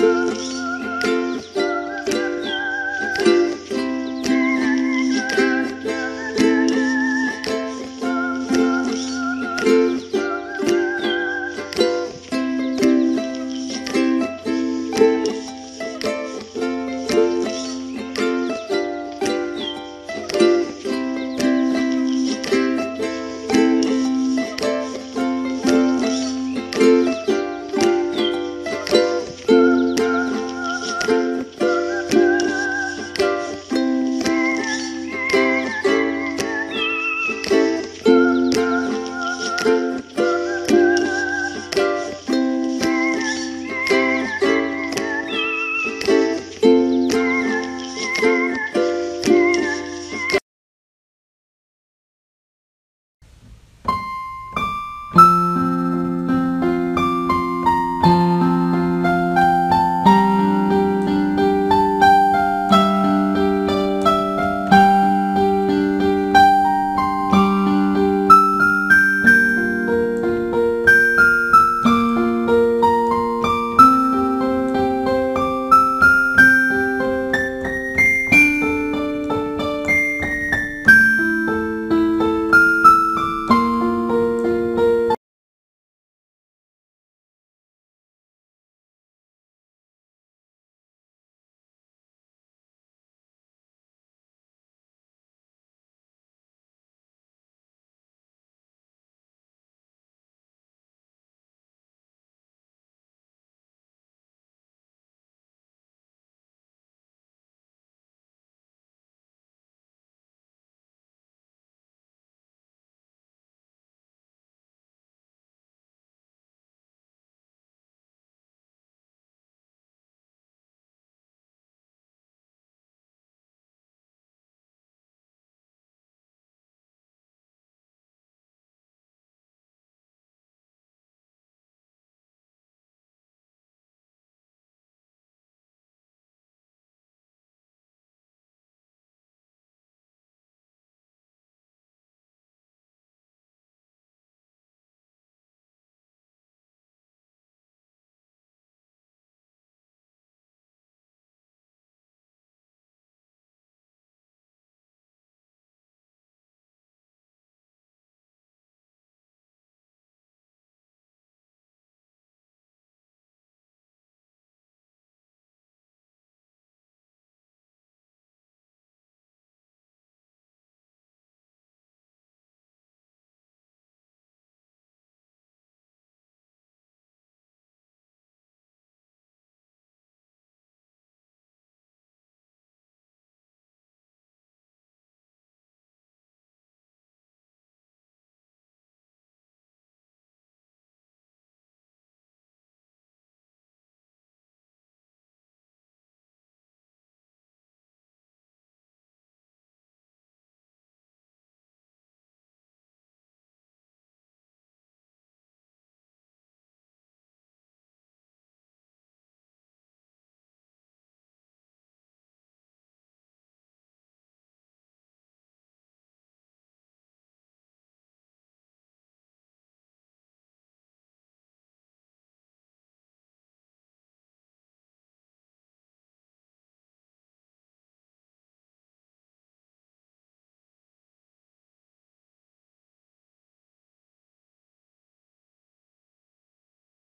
love.